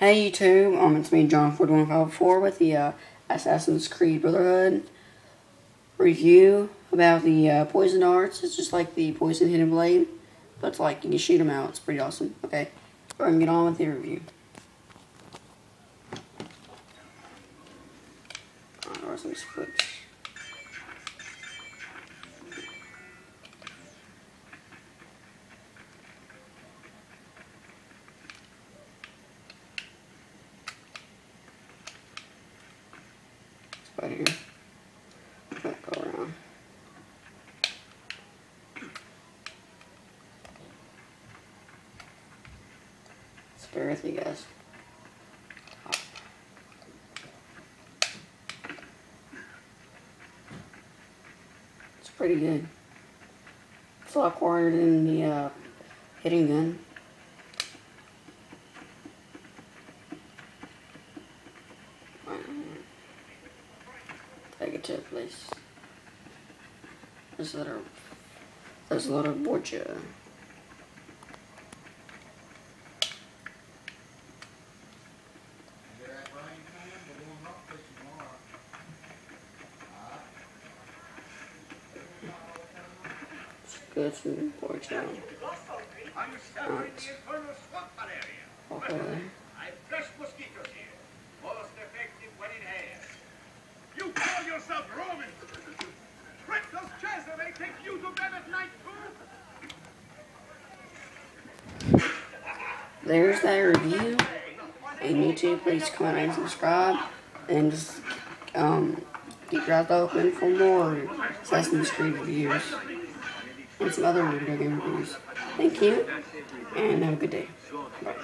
Hey YouTube, um, it's me, John41504 with the uh, Assassin's Creed Brotherhood review about the uh, poison darts. It's just like the poison hidden blade, but it's like you can shoot them out. It's pretty awesome. Okay, we're gonna get on with the review. Uh, some. Bear with you guys. It's pretty good. It's a lot quieter than the uh, hidden gun. negative place. There's a lot of there's a lot of borgia. Go to Borgia. Okay. yourself Roman. Trick those Chester, they take you to bed at night too. There's that review. And YouTube, please comment and subscribe. And just um, keep your eyes open for more Assassin's Creed reviews. And some other video game reviews. Thank you. And have a good day. Bye.